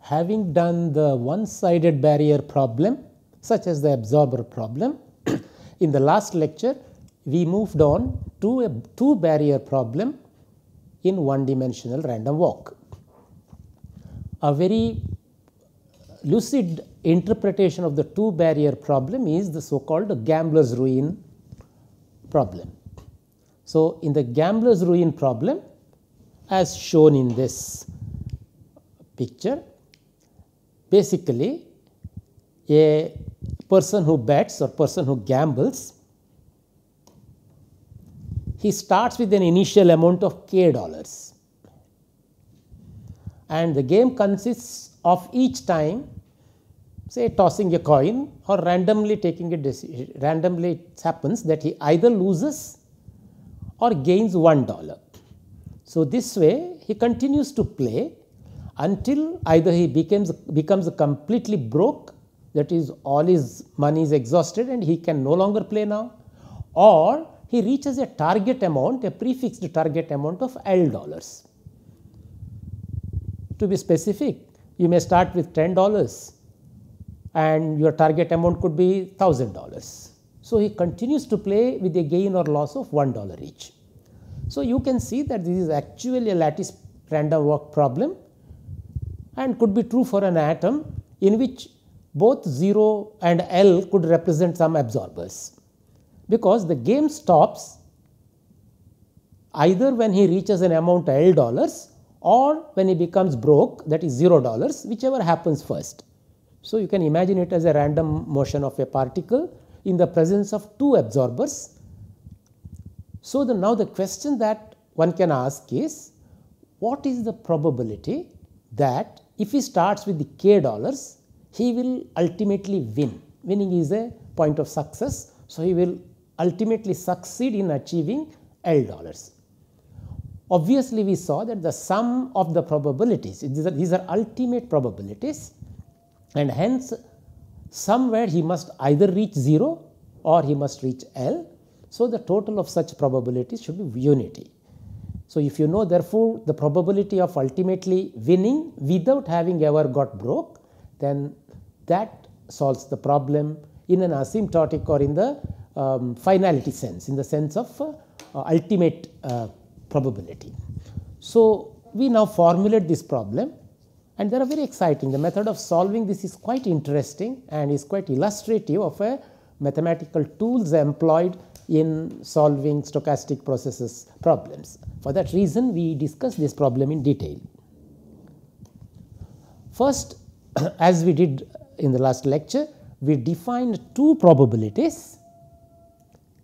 Having done the one sided barrier problem such as the absorber problem, in the last lecture we moved on to a two barrier problem in one dimensional random walk. A very lucid interpretation of the two barrier problem is the so called gambler's ruin problem. So, in the gambler's ruin problem as shown in this picture, basically a person who bets or person who gambles he starts with an initial amount of k dollars and the game consists of each time say tossing a coin or randomly taking a decision randomly it happens that he either loses or gains 1 dollar. So, this way he continues to play until either he becomes becomes completely broke that is all his money is exhausted and he can no longer play now or he reaches a target amount a prefixed target amount of L dollars. To be specific you may start with 10 dollars and your target amount could be 1000 dollars. So, he continues to play with a gain or loss of 1 dollar each. So, you can see that this is actually a lattice random walk problem and could be true for an atom in which both 0 and L could represent some absorbers because the game stops either when he reaches an amount L dollars or when he becomes broke that is 0 dollars whichever happens first. So, you can imagine it as a random motion of a particle in the presence of two absorbers. So, the now the question that one can ask is what is the probability that if he starts with the k dollars he will ultimately win winning is a point of success. So, he will ultimately succeed in achieving L dollars. Obviously, we saw that the sum of the probabilities these are, these are ultimate probabilities and hence somewhere he must either reach 0 or he must reach L. So, the total of such probabilities should be unity. So, if you know therefore, the probability of ultimately winning without having ever got broke then that solves the problem in an asymptotic or in the um, finality sense in the sense of uh, ultimate uh, probability. So, we now formulate this problem and they are very exciting. The method of solving this is quite interesting and is quite illustrative of a mathematical tools employed in solving stochastic processes problems. For that reason, we discuss this problem in detail. First, as we did in the last lecture, we defined two probabilities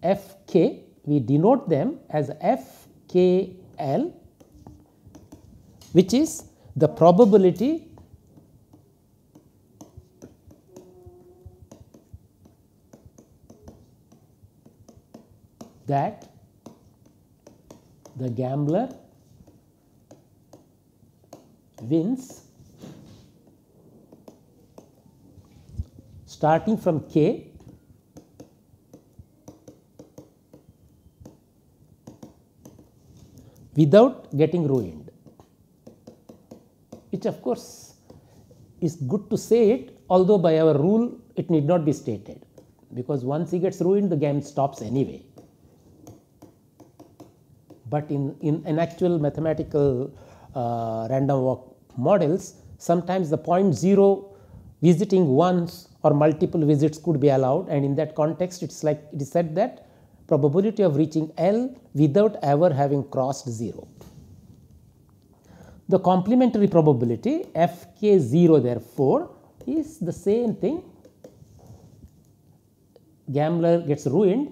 f k, we denote them as f k l, which is the probability that the gambler wins starting from k without getting ruined. Which of course is good to say it although by our rule it need not be stated. Because once he gets ruined the game stops anyway. But in, in, in actual mathematical uh, random walk models sometimes the point 0 visiting once or multiple visits could be allowed. And in that context it is like it is said that probability of reaching L without ever having crossed 0. The complementary probability f k 0 therefore is the same thing gambler gets ruined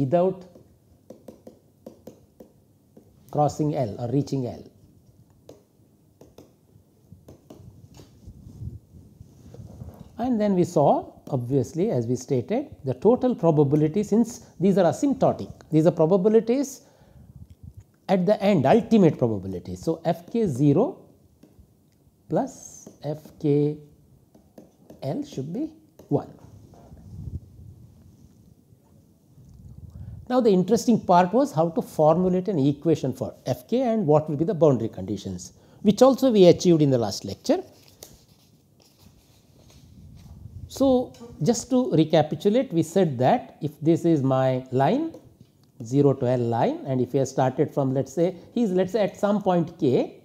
without crossing L or reaching L. And then we saw obviously as we stated the total probability since these are asymptotic these are probabilities at the end ultimate probability. So, fk 0 plus fk L should be 1. Now, the interesting part was how to formulate an equation for fk and what will be the boundary conditions, which also we achieved in the last lecture. So, just to recapitulate, we said that if this is my line 0 to L line and if he have started from let us say he is let us say at some point k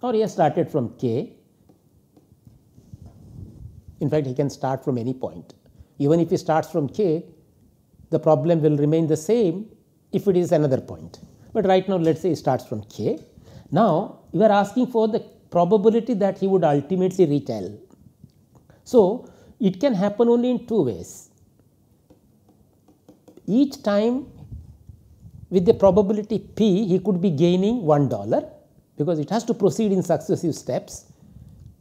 or he has started from k. In fact, he can start from any point. Even if he starts from k, the problem will remain the same if it is another point. But right now, let us say he starts from k. Now, you are asking for the probability that he would ultimately reach L. So, it can happen only in two ways. Each time with the probability p, he could be gaining 1 dollar because it has to proceed in successive steps.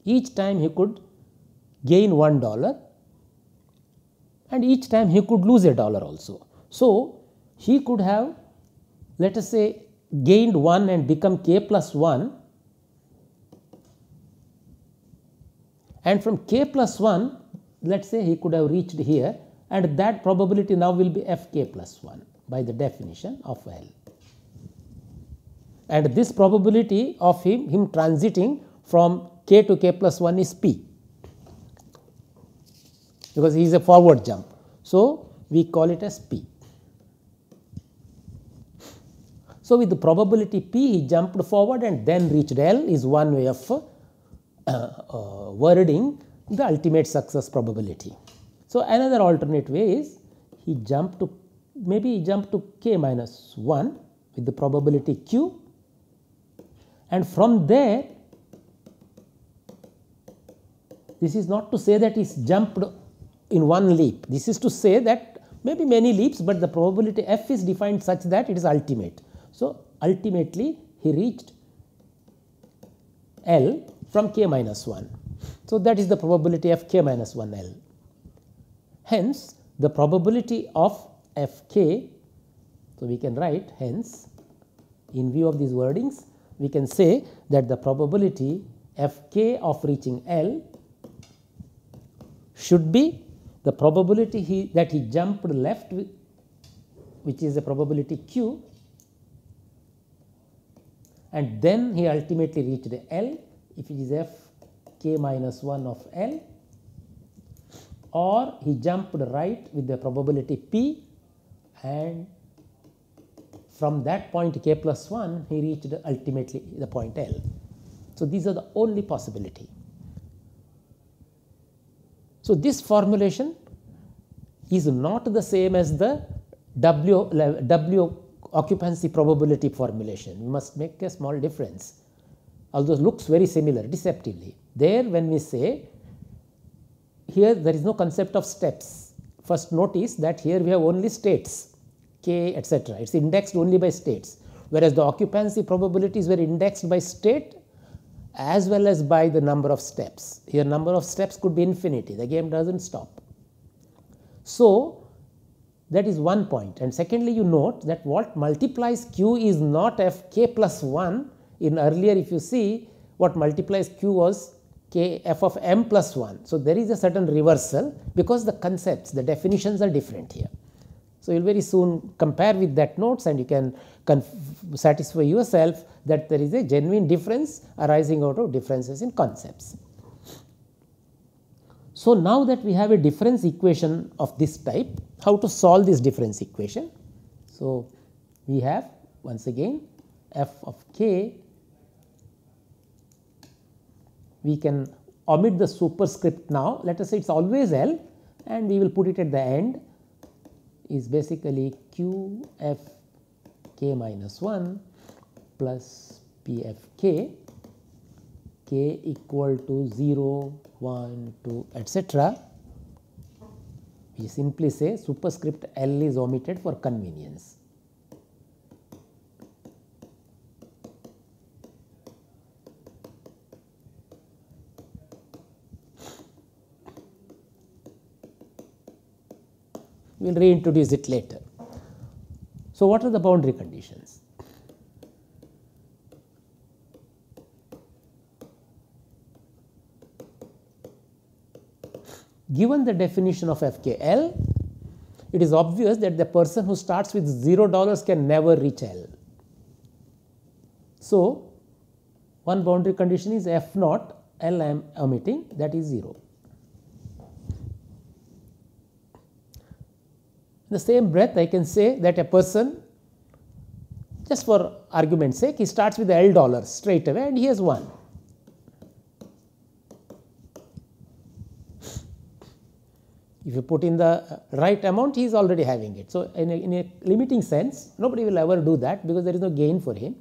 Each time he could gain 1 dollar and each time he could lose a dollar also. So, he could have let us say gained 1 and become k plus 1 and from k plus 1 let us say he could have reached here and that probability now will be f k plus 1 by the definition of L. And this probability of him, him transiting from k to k plus 1 is p because he is a forward jump. So, we call it as p. So, with the probability p he jumped forward and then reached L is one way of Uh, uh, wording the ultimate success probability. So, another alternate way is he jumped to maybe he jumped to k minus 1 with the probability q and from there this is not to say that he jumped in one leap. This is to say that maybe many leaps, but the probability f is defined such that it is ultimate. So, ultimately he reached L from k minus 1. So, that is the probability of k minus 1 L. Hence, the probability of f k, so we can write hence in view of these wordings, we can say that the probability f k of reaching L should be the probability he, that he jumped left which is the probability q and then he ultimately reached the L if it is f k minus 1 of L or he jumped right with the probability p and from that point k plus 1 he reached ultimately the point L. So, these are the only possibility. So, this formulation is not the same as the W, w occupancy probability formulation. We must make a small difference, although looks very similar deceptively. There when we say here there is no concept of steps. First notice that here we have only states k etc. It is indexed only by states, whereas the occupancy probabilities were indexed by state as well as by the number of steps. Here number of steps could be infinity, the game does not stop. So, that is one point and secondly you note that what multiplies q is not f k plus 1 in earlier if you see what multiplies q was k f of m plus 1. So, there is a certain reversal because the concepts the definitions are different here. So, you will very soon compare with that notes and you can satisfy yourself that there is a genuine difference arising out of differences in concepts. So, now that we have a difference equation of this type, how to solve this difference equation? So, we have once again f of k, we can omit the superscript now, let us say it is always L and we will put it at the end is basically q f k minus 1 plus p f k k equal to 0, 1, 2 etc. We simply say superscript L is omitted for convenience. We will reintroduce it later. So, what are the boundary conditions? Given the definition of FKL, it is obvious that the person who starts with 0 dollars can never reach L. So, one boundary condition is F naught, L I am omitting that is 0. The same breath I can say that a person just for argument's sake he starts with the L dollars straight away and he has 1. If you put in the right amount, he is already having it. So, in a, in a limiting sense, nobody will ever do that because there is no gain for him.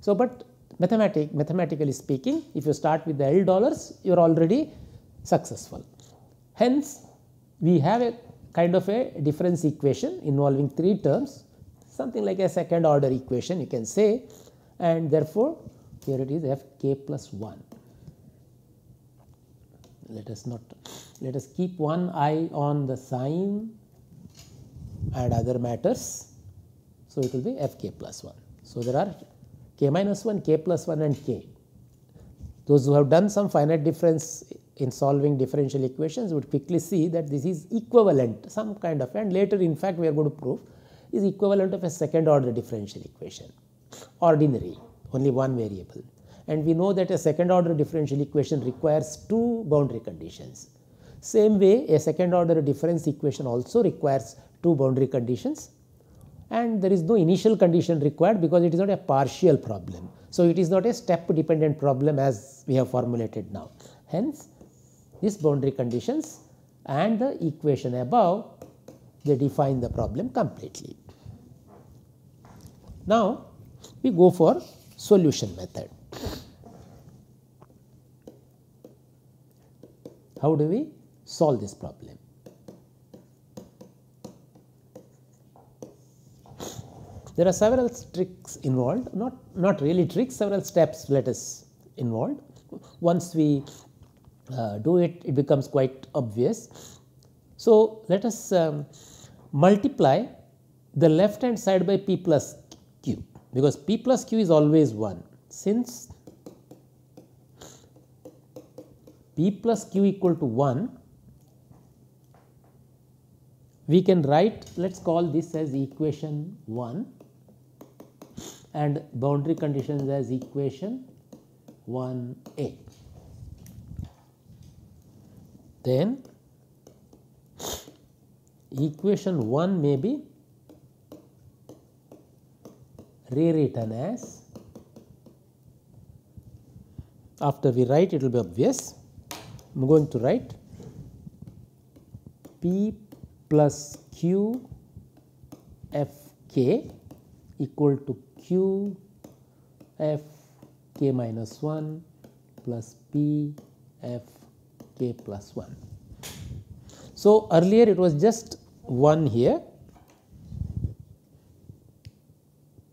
So, but mathematic, mathematically speaking, if you start with the L dollars, you are already successful. Hence, we have a kind of a difference equation involving three terms, something like a second order equation you can say and therefore, here it is f k plus 1 let us not let us keep one eye on the sign and other matters. So, it will be f k plus 1. So, there are k minus 1, k plus 1 and k. Those who have done some finite difference in solving differential equations would quickly see that this is equivalent some kind of and later in fact we are going to prove is equivalent of a second order differential equation ordinary only one variable and we know that a second order differential equation requires two boundary conditions. Same way a second order difference equation also requires two boundary conditions and there is no initial condition required because it is not a partial problem. So, it is not a step dependent problem as we have formulated now. Hence, these boundary conditions and the equation above they define the problem completely. Now, we go for solution method. How do we solve this problem? There are several tricks involved, not, not really tricks, several steps let us involved. Once we uh, do it, it becomes quite obvious. So, let us um, multiply the left hand side by p plus q because p plus q is always 1 since p plus q equal to 1, we can write let us call this as equation 1 and boundary conditions as equation 1a. Then equation 1 may be rewritten as after we write it will be obvious. I am going to write P plus Q F k equal to Q F k minus 1 plus P F k plus 1. So, earlier it was just 1 here.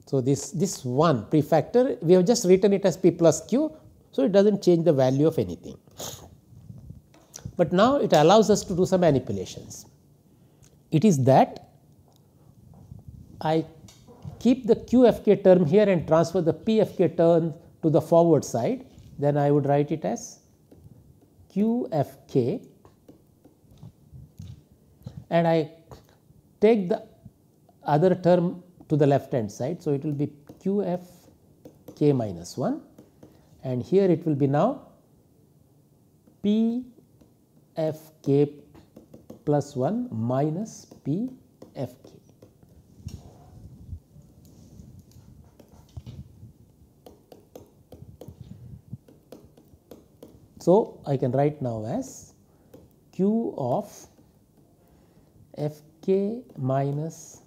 So, this, this 1 prefactor we have just written it as P plus Q. So, it does not change the value of anything but now it allows us to do some manipulations. It is that I keep the QFK term here and transfer the PFK term to the forward side, then I would write it as QFK and I take the other term to the left hand side. So, it will be QFK minus 1 and here it will be now P f k plus 1 minus p So, I can write now as q of f k minus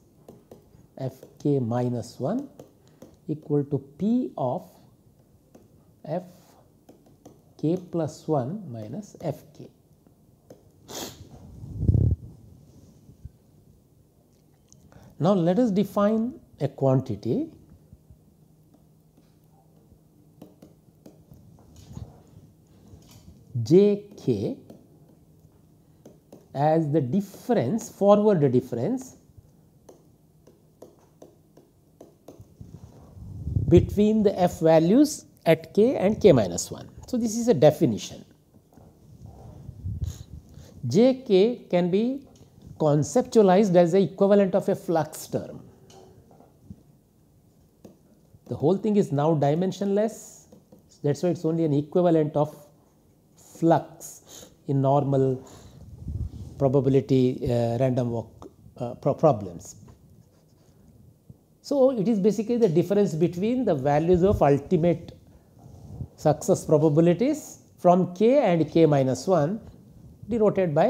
f k minus 1 equal to p of f k plus 1 minus f k. Now, let us define a quantity j k as the difference forward difference between the f values at k and k minus 1. So, this is a definition. J k can be conceptualized as the equivalent of a flux term. The whole thing is now dimensionless, that is why it is only an equivalent of flux in normal probability uh, random walk uh, pro problems. So, it is basically the difference between the values of ultimate success probabilities from k and k minus 1 denoted by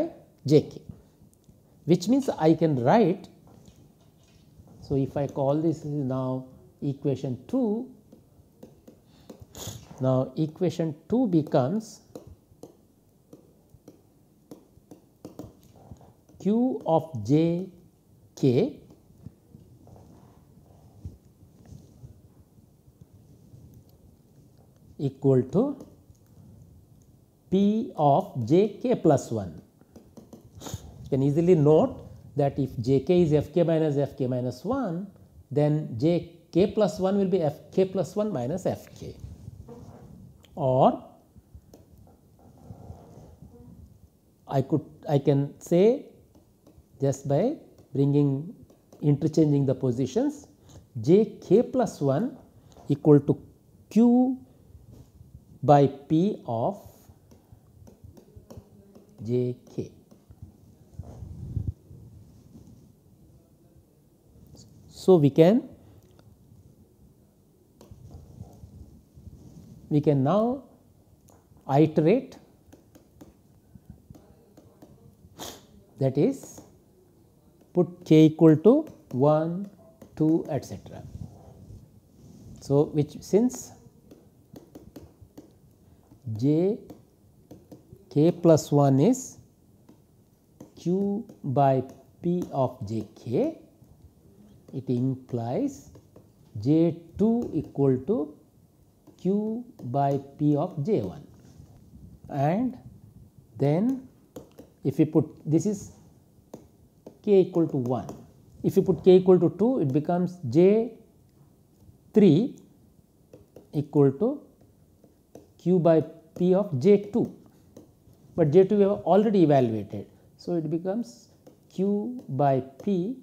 j k which means I can write. So, if I call this now equation 2, now equation 2 becomes q of j k equal to p of j k plus 1 You can easily note that if jk is fk minus fk minus 1, then jk plus 1 will be fk plus 1 minus fk. Or I could I can say just by bringing interchanging the positions jk plus 1 equal to q by p of jk. So, we can we can now iterate that is put k equal to 1, 2 etc. So, which since j k plus 1 is q by p of j k it implies J2 equal to Q by P of J1 and then if we put this is k equal to 1. If you put k equal to 2 it becomes J3 equal to Q by P of J2, but J2 we have already evaluated. So, it becomes Q by P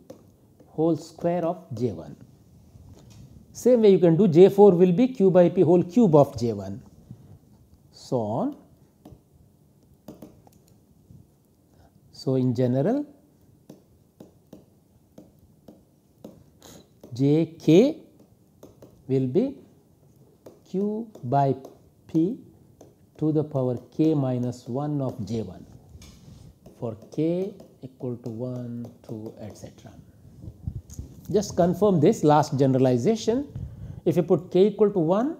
whole square of J1. Same way you can do J4 will be q by p whole cube of J1 so on. So, in general Jk will be q by p to the power k minus 1 of J1 for k equal to 1, 2 etc. Just confirm this last generalization. If you put k equal to 1,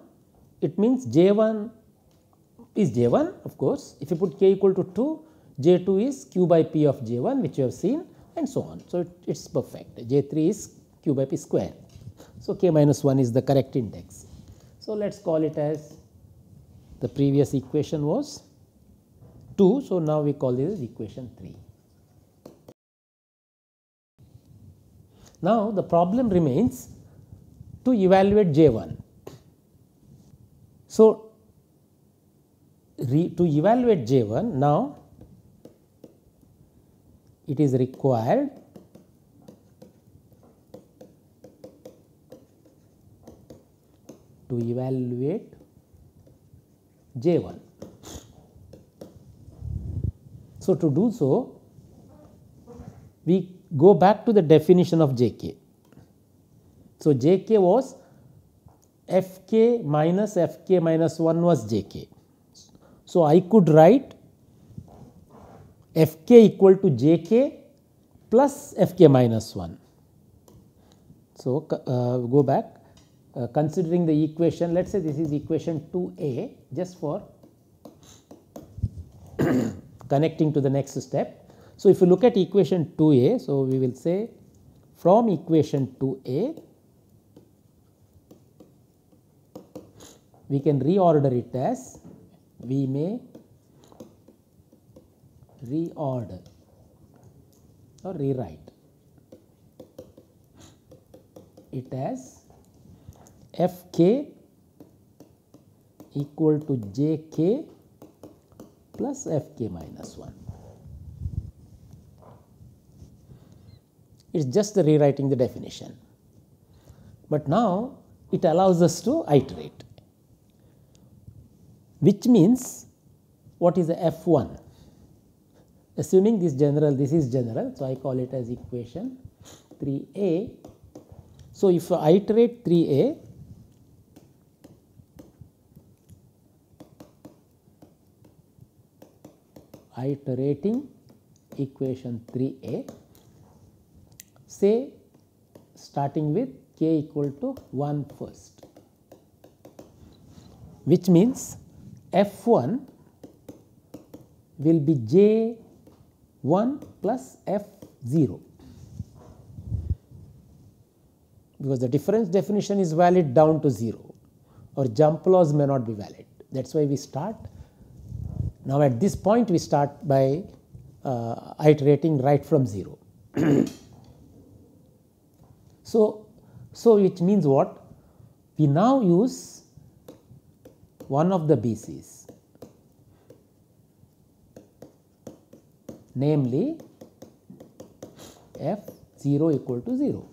it means J1 is J1 of course. If you put k equal to 2, J2 is q by p of J1 which you have seen and so on. So, it is perfect. J3 is q by p square. So, k minus 1 is the correct index. So, let us call it as the previous equation was 2. So, now we call this equation 3. Now, the problem remains to evaluate J1. So, to evaluate J1 now it is required to evaluate J1. So, to do so we go back to the definition of Jk. So, Jk was Fk minus Fk minus 1 was Jk. So, I could write Fk equal to Jk plus Fk minus 1. So, uh, go back uh, considering the equation let us say this is equation 2a just for connecting to the next step. So, if you look at equation 2a, so we will say from equation 2a, we can reorder it as we may reorder or rewrite it as f k equal to j k plus f k minus 1. It is just rewriting the definition. But now it allows us to iterate, which means what is f 1? Assuming this general, this is general, so I call it as equation 3a. So, if I iterate 3a, iterating equation 3a say starting with k equal to 1 first. Which means f1 will be j1 plus f0 because the difference definition is valid down to 0 or jump laws may not be valid. That is why we start now at this point we start by uh, iterating right from 0. so, so which means what? We now use one of the BCs namely f 0 equal to 0.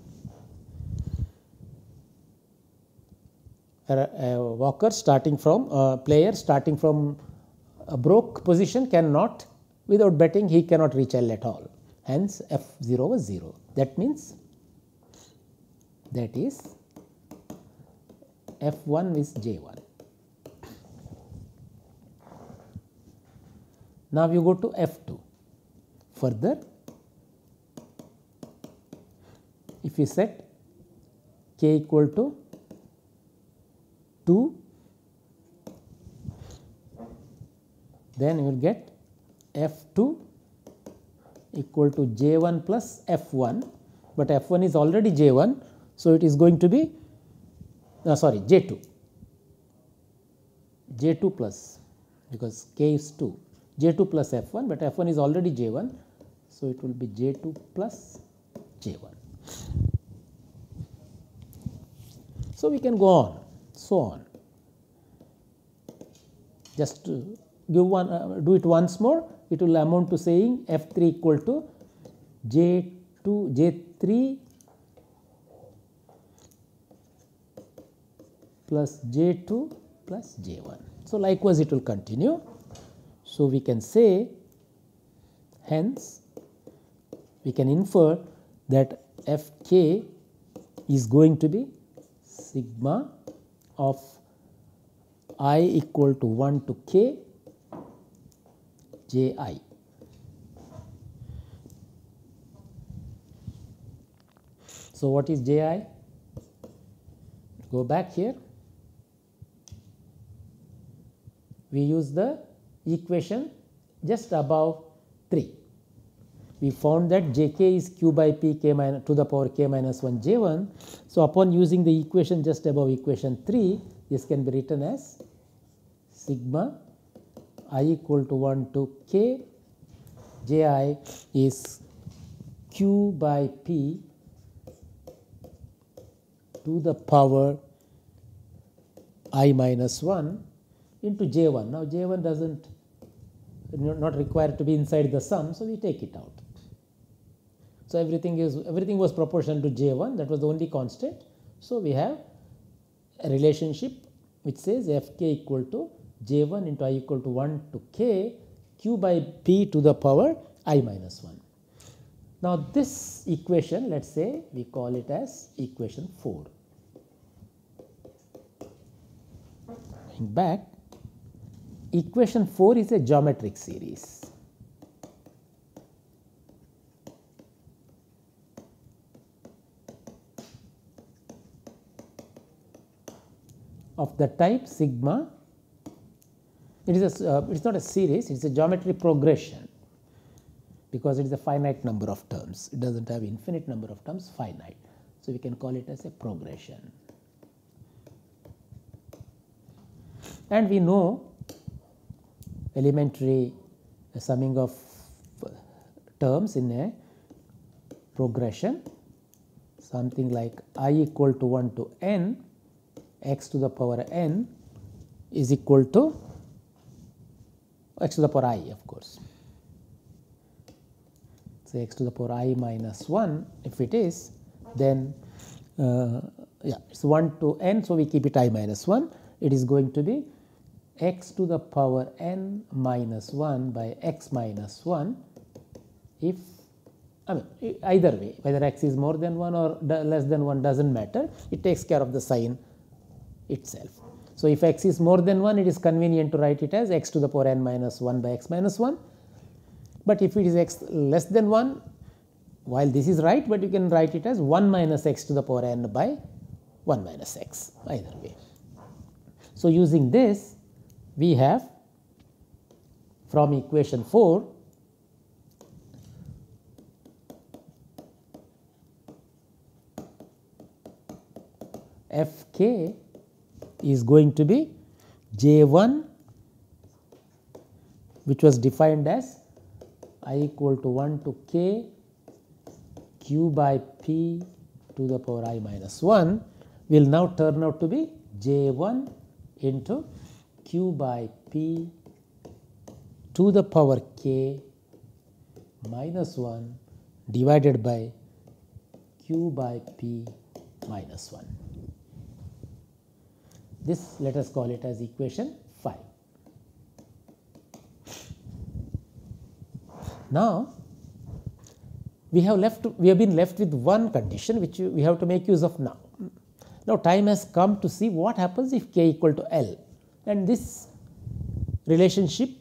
A, a walker starting from a player starting from a broke position cannot without betting he cannot reach L at all. Hence, f 0 was 0. That means that is f 1 is j 1. Now, you go to f 2. Further, if you set k equal to 2 then you will get f2 equal to j1 plus f1, but f1 is already j1. So, it is going to be uh, sorry j2 j2 plus because k is 2 j2 plus f1, but f1 is already j1. So, it will be j2 plus j1. So, we can go on so on just to give one uh, do it once more it will amount to saying f3 equal to j2 j3 plus j2 plus j1. So, likewise it will continue. So, we can say hence we can infer that f k is going to be sigma of i equal to 1 to k J i. So, what is J i? Go back here. We use the equation just above 3. We found that J k is q by p k minus to the power k minus 1 J 1. So, upon using the equation just above equation 3, this can be written as sigma i equal to 1 to k j i is q by p to the power i minus 1 into j 1. Now, j 1 does not not required to be inside the sum. So, we take it out. So, everything is everything was proportional to j 1 that was the only constant. So, we have a relationship which says f k equal to j 1 into i equal to 1 to k q by p to the power i minus 1. Now, this equation let us say we call it as equation 4. Going back equation 4 is a geometric series. of the type sigma it is a, uh, it's not a series, it's a geometry progression because it is a finite number of terms. It doesn't have infinite number of terms, finite. So, we can call it as a progression. And we know elementary summing of terms in a progression something like i equal to 1 to n x to the power n is equal to x to the power i of course. So, x to the power i minus 1 if it is then uh, yeah it is 1 to n. So, we keep it i minus 1 it is going to be x to the power n minus 1 by x minus 1 if I mean either way whether x is more than 1 or less than 1 does not matter it takes care of the sign itself. So, if x is more than 1 it is convenient to write it as x to the power n minus 1 by x minus 1, but if it is x less than 1 while this is right, but you can write it as 1 minus x to the power n by 1 minus x either way. So, using this we have from equation 4 f k is going to be j 1 which was defined as i equal to 1 to k q by p to the power i minus 1 will now turn out to be j 1 into q by p to the power k minus 1 divided by q by p minus 1. This let us call it as equation 5. Now, we have left we have been left with one condition which we have to make use of now. Now, time has come to see what happens if k equal to L and this relationship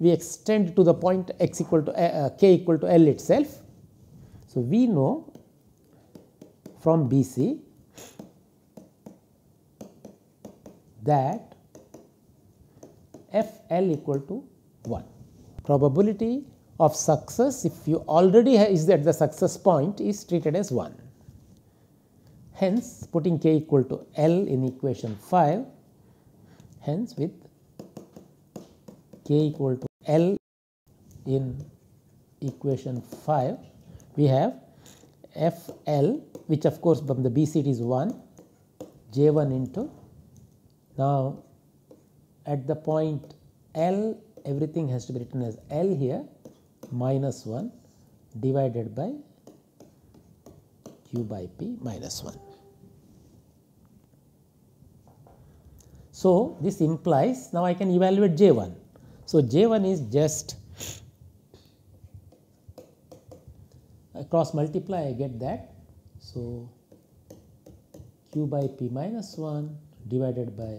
we extend to the point x equal to uh, k equal to L itself. So, we know from BC that f L equal to 1. Probability of success if you already is at the success point is treated as 1. Hence, putting k equal to L in equation 5, hence with k equal to L in equation 5, we have f L which of course from the BCD is 1, J 1 into now, at the point L everything has to be written as L here minus 1 divided by Q by P minus 1. So, this implies now I can evaluate J1. So, J1 is just cross multiply I get that. So, Q by P minus 1 divided by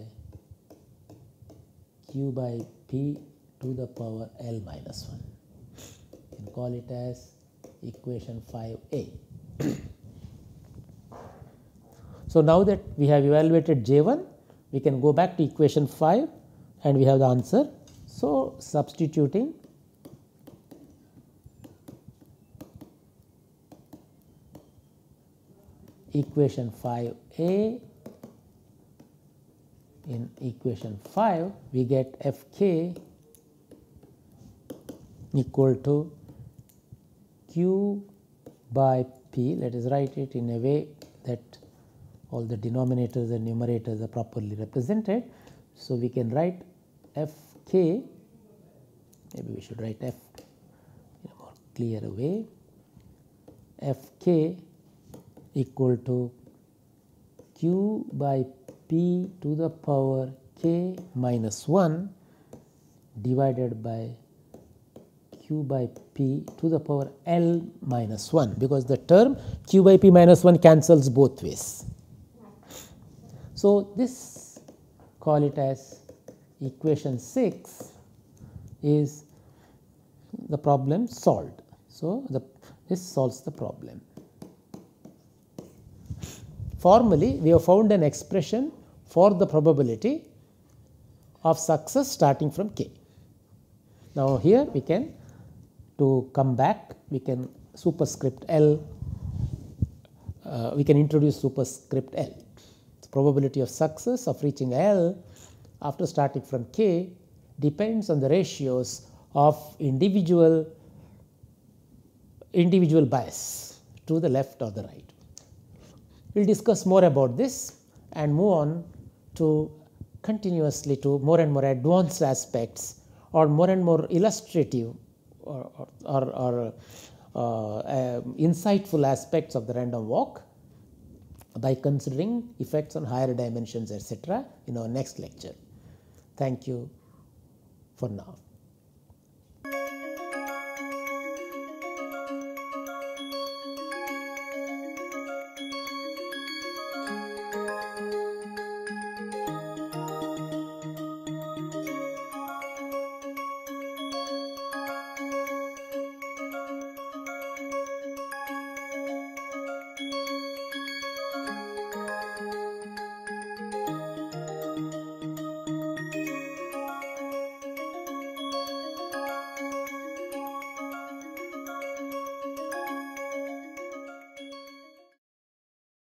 q by p to the power L minus 1. You can call it as equation 5a. so, now that we have evaluated J1, we can go back to equation 5 and we have the answer. So, substituting equation 5a in equation 5 we get f k equal to q by p let us write it in a way that all the denominators and numerators are properly represented. So, we can write f k maybe we should write f in a more clear way f k equal to q by p to the power k minus 1 divided by q by p to the power L minus 1 because the term q by p minus 1 cancels both ways. So, this call it as equation 6 is the problem solved. So, the, this solves the problem. Formally, we have found an expression for the probability of success starting from k. Now, here we can to come back we can superscript L, uh, we can introduce superscript L. The probability of success of reaching L after starting from k depends on the ratios of individual individual bias to the left or the right. We will discuss more about this and move on to continuously to more and more advanced aspects or more and more illustrative or, or, or, uh, uh, insightful aspects of the random walk by considering effects on higher dimensions etc. in our next lecture. Thank you for now.